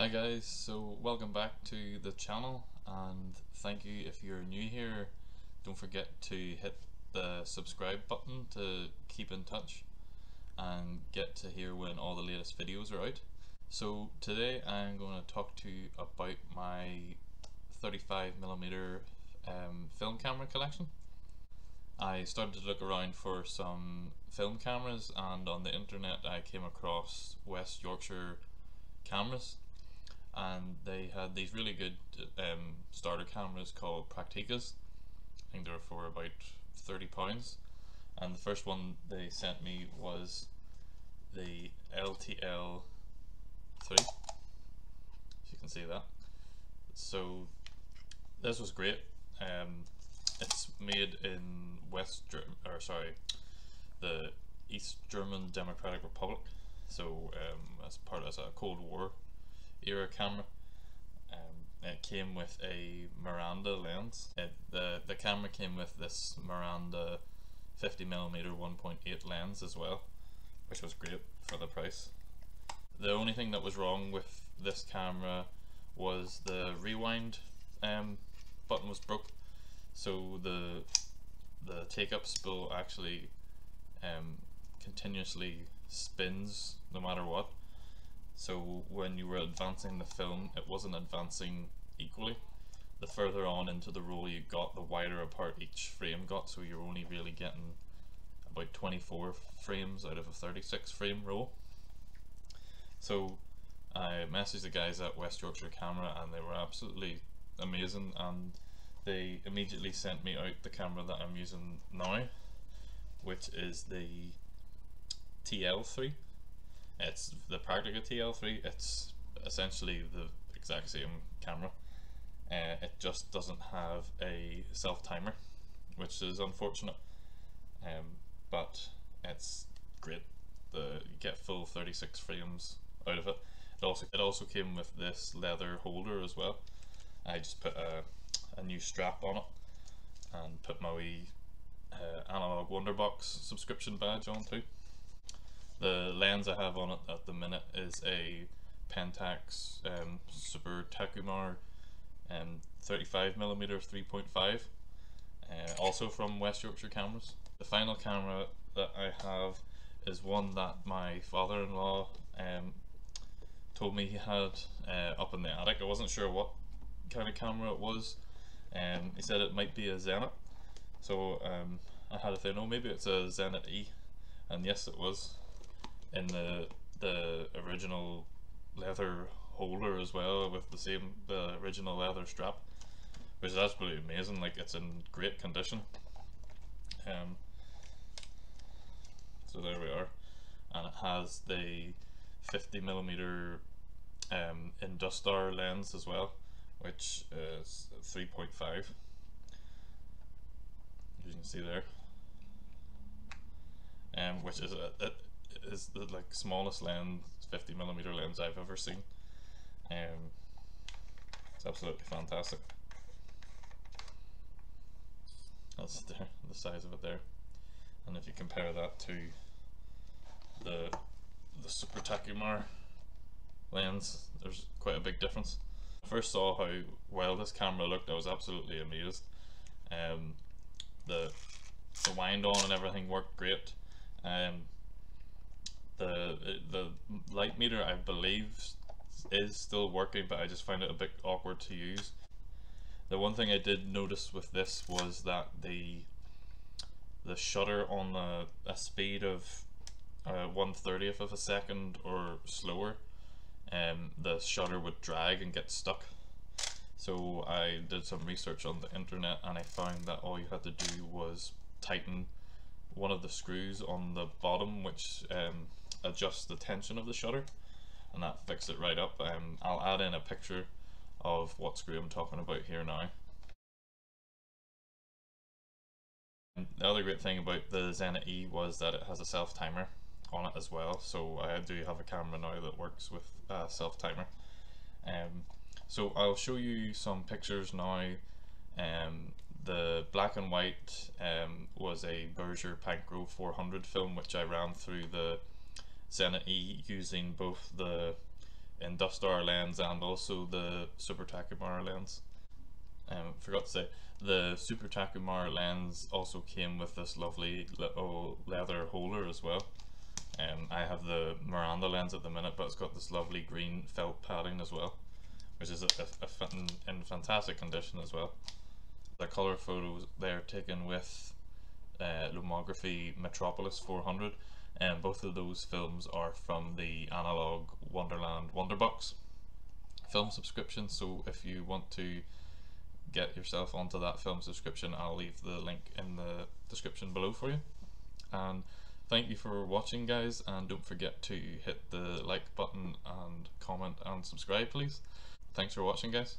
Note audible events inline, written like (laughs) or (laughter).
Hi guys, so welcome back to the channel and thank you if you're new here. Don't forget to hit the subscribe button to keep in touch and get to hear when all the latest videos are out. So today I'm going to talk to you about my 35mm um, film camera collection. I started to look around for some film cameras and on the internet I came across West Yorkshire cameras and they had these really good um, starter cameras called Prakticas. I think they were for about thirty pounds, and the first one they sent me was the LTL three. As you can see that. So this was great. Um, it's made in West or sorry, the East German Democratic Republic. So um, as part as a Cold War era camera. Um, it came with a Miranda lens. It, the the camera came with this Miranda 50mm 1.8 lens as well, which was great for the price. The only thing that was wrong with this camera was the rewind um, button was broke, so the the take up spool actually um, continuously spins no matter what so when you were advancing the film, it wasn't advancing equally. The further on into the roll you got, the wider apart each frame got, so you're only really getting about 24 frames out of a 36 frame roll. So I messaged the guys at West Yorkshire Camera and they were absolutely amazing and they immediately sent me out the camera that I'm using now which is the TL3 it's the Praktica TL3. It's essentially the exact same camera. Uh, it just doesn't have a self timer, which is unfortunate. Um, but it's great. The you get full 36 frames out of it. It also it also came with this leather holder as well. I just put a, a new strap on it and put my wee uh, Analog Wonderbox subscription badge on too. The lens I have on it at the minute is a Pentax um, Super Takumar um, 35mm 3.5 uh, also from West Yorkshire Cameras. The final camera that I have is one that my father-in-law um, told me he had uh, up in the attic. I wasn't sure what kind of camera it was. Um, he said it might be a Zenit. So um, I had a think, oh maybe it's a Zenit E. And yes it was in the the original leather holder as well with the same the original leather strap which is absolutely amazing like it's in great condition. Um, so there we are. And it has the 50 millimeter um, Industar lens as well which is 3.5 you can see there. Um, which is a, a is the like smallest lens, 50 millimeter lens I've ever seen. Um, it's absolutely fantastic. That's (laughs) there, the size of it there. And if you compare that to the the Super Takumar lens, there's quite a big difference. I First saw how well this camera looked, I was absolutely amazed. Um, the the wind on and everything worked great. Um, the the light meter I believe is still working but I just find it a bit awkward to use. The one thing I did notice with this was that the the shutter on a, a speed of uh, 1 30th of a second or slower um, the shutter would drag and get stuck so I did some research on the internet and I found that all you had to do was tighten one of the screws on the bottom which um, adjust the tension of the shutter and that fixed it right up. Um, I'll add in a picture of what screw I'm talking about here now. And the other great thing about the Zenit E was that it has a self timer on it as well so I do have a camera now that works with a self timer. Um, so I'll show you some pictures now. Um, the black and white um, was a Bergger Pancro 400 film which I ran through the Zenit E using both the Industar lens and also the Super Takumar lens. Um, forgot to say, the Super Takumar lens also came with this lovely little leather holder as well. Um, I have the Miranda lens at the minute, but it's got this lovely green felt padding as well, which is a, a, a in, fantastic condition as well. The colour photos they're taken with uh, Lomography Metropolis 400 and both of those films are from the Analogue Wonderland Wonderbox film subscription. So if you want to get yourself onto that film subscription I'll leave the link in the description below for you. And thank you for watching guys. And don't forget to hit the like button and comment and subscribe please. Thanks for watching guys